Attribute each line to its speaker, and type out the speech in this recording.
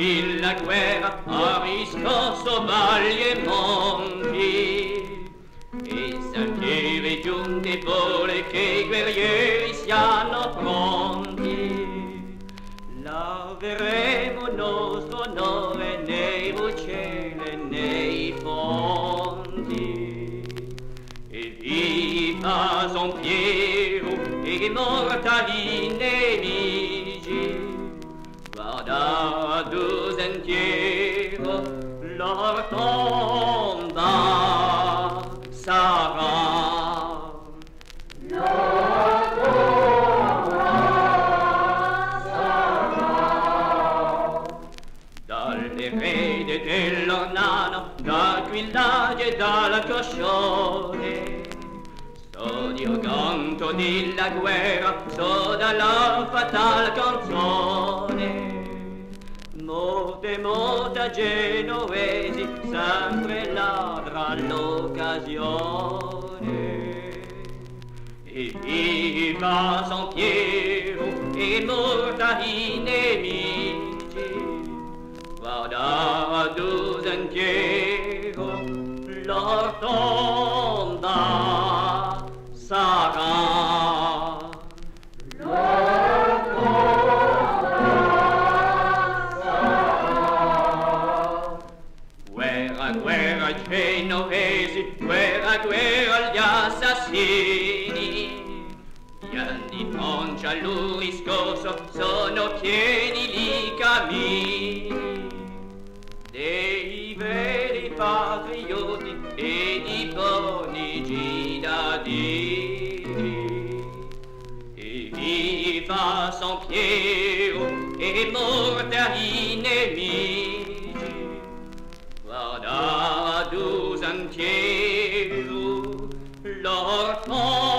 Speaker 1: il la guerra a riscosso maglie monti. E sentieri giunti vole che i guerrieri siano pronti. Laveremo nostro pas en piero e mortali nemici vada dosentiero lor tomba sarà Dalle fede dell'ornano, dal quillaggio e dal coscione, So dio canto della guerra, so dalla fatal canzone. Morte, morta genovesi, sempre ladra l'occasione. E viva San Piero, e morta i nemici, guarda du sentiero, lor guerra, genovesi, guerra, guerra, gli assassini. Gli anni lui scorso, sono pieni di cammini. Dei veri patrioti e di buoni cittadini. E viva San Piero e morta i nemici. Guarda cantiero l'orto